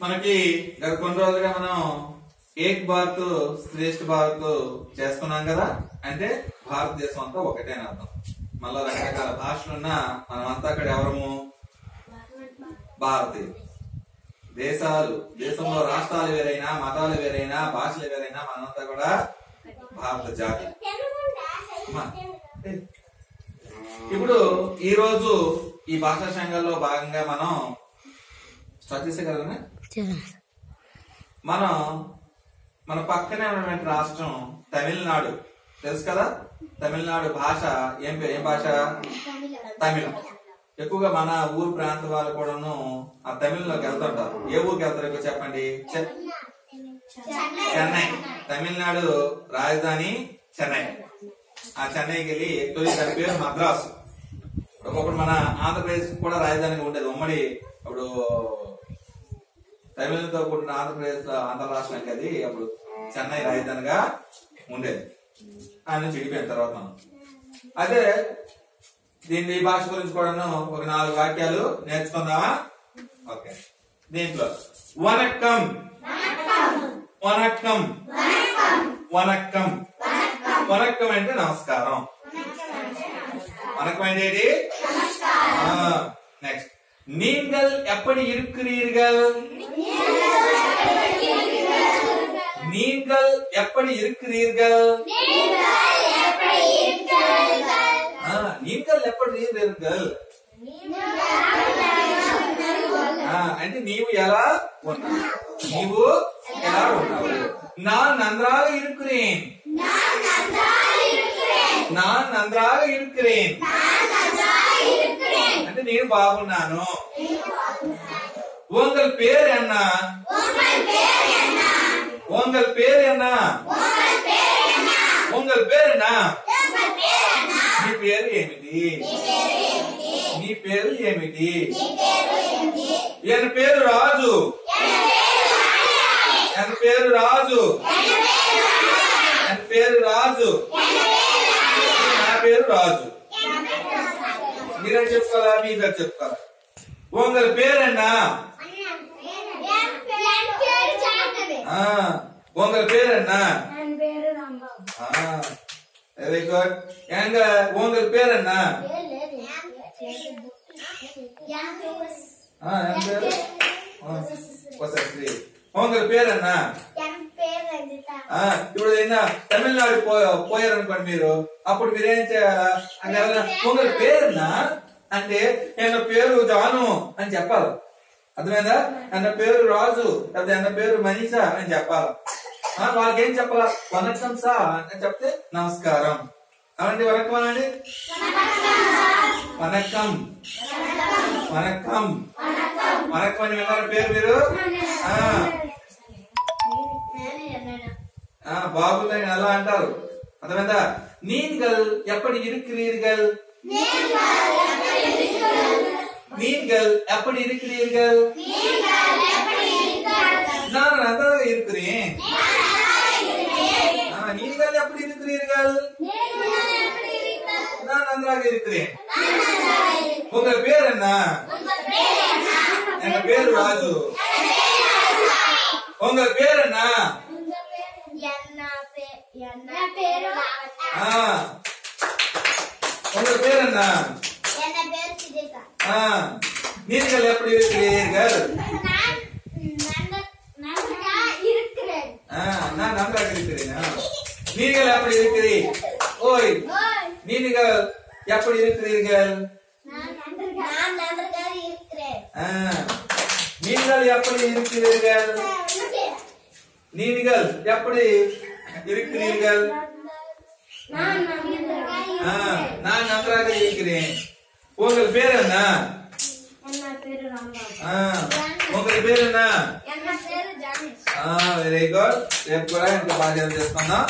మనకి గత కొన్ని రోజులుగా మనం ఏక్ భారత్ శ్రేష్ఠ భారత్ చేస్తున్నాం కదా? అంటే భారతదేశం అంతా ఒకటే అని అర్థం. మళ్ళా రకరకాల భాషలున్నా మనమంతా అక్కడ ఎవరము? భారతీయులు. దేశాలు. దేశంలో రాష్ట్రాలు వేరైనా మతాలు వేరైనా భాషలు వేరైనా మనంతా కూడా భారత జాతి. ఇప్పుడు ఈ రోజు ఈ భాషా సంఘంలో భాగంగా మనం స్టార్ట్ మనం మన పక్కనే ఉన్నటువంటి రాష్ట్రం తమిళనాడు. తెలుసు కదా? తమిళనాడు భాష ఏం పేరు? ఏం భాష? తమిళం. ఎక్కువగా మన ఊరు ప్రాంత వాళ్ళు కూడాను ఆ తమిళంలోకి వెళ్తుంటారు. ఏ ఊరికి వెళ్తారు ఎక్కువ చెప్పండి? చెన్నై. తమిళనాడు రాజధాని చెన్నై. ఆ చెన్నైకి వెళ్ళి తొలి దాని పేరు మద్రాసు. ఒకప్పుడు మన ఆంధ్రప్రదేశ్ కూడా రాజధానిగా ఉండేది. ఉమ్మడి ఇప్పుడు తమిళతో కూడిన ఆంధ్రప్రదేశ్ ఆంధ్ర రాష్ట్రానికి అది అప్పుడు చెన్నై రాజధానిగా ఉండేది. ఆయన చెడిపోయిన తర్వాత మనం. అదే దీన్ని ఈ భాష గురించి కూడాను ఒక నాలుగు వాక్యాలు నేర్చుకుందామా? ఓకే. దీంట్లో వనక్కం. వనక్కం. వనక్కం. వనక్కం అంటే నమస్కారం. వనక్కం అంటే నెక్స్ట్ நீங்கள் எப்படி இருக்கிறீர்கள் நீங்கள் எப்படி இருக்கிறீர்கள் ஆ, நீங்கள் எப்படி இருக்கிறீர்கள் ఆ, అంటే నీవు ఎలా ఉన్నావు నీవు ఎలా ఉన్నావు நான் நன்றாக இருக்கிறேன் நான் நன்றாக இருக்கிறேன் అంటే నేను బాగున్నాను உங்கள் பேர் என்ன உங்கள் பேர் என்ன உங்கள் పేరు என்ன నీ పేరు ఏమిటి నీ పేరు ఏమిటి ఈయన పేరు రాజు ఈయన పేరు రాజు ఈయన పేరు రాజు నా పేరు రాజు మీరేం చెప్పుకోవాలా మీ పేరు చెప్పుకోవాలా உங்கள் பேர் என்ன? உங்கள் பேர் என்ன? வெரி குட் எங்க உங்கள் பேர் என்ன? உங்கள் பேர் என்ன? ఇప్పుడు ఏదైనా తమిళనాడు పోయారనుకోండి మీరు అప్పుడు మీరేం చేయాలా అని ఎవరైనా పేరునా అంటే ఆయన పేరు జాను అని చెప్పాలి. అర్థమైందా? ఆయన పేరు రాజు లేకపోతే ఆయన పేరు మనీషా అని చెప్పాలి. వాళ్ళకి ఏం చెప్పాల? వనకం సా అని చెప్తే నమస్కారం. అవండి వనకం అనండి? వనకం వనకం వనకం అని విన్నారు పేరు మీరు? బాగుందని అలా అంటారు? అర్థమైందా? నీన్గల్ ఎప్పటి ఇరుక్రీర్గల్ நீங்கள் எப்படி இருக்கிறீர்கள்? நான் நன்றாக இருக்கிறேன். நீங்கள் எப்படி இருக்கிறீர்கள்? நான் நன்றாக இருக்கிறேன். உங்க பேர் என்ன? எங்க பேரு ராஜு. உங்க பேர் என்ன? உங்க பேர் என்ன? நீங்கள் எப்படி இருக்கிறீர்கள்? நான் நன்றாக இருக்கிறேன்? நீங்கள் எப்படி இருக்கிறீர்? ஓய் நீங்கள் எப்படி இருக்கிறீர்கள்? நீங்கள் எப்படி இருக்கிறீர்கள்? நீங்கள் எப்படி இருக்கிறீர்கள்? நான் நன்கா ஆ, இருக்கிறேன் நான் நன்றாக இருக்கிறேன் உங்கள் பேர் என்ன என்ன பேரு ராமா ఆ, உங்கள் పేరు என்ன என்ன பேரு ஜானிஸ் వెరీ గుడ్ రేపు కూడా ఇంకా బాగా చేసుకుందాం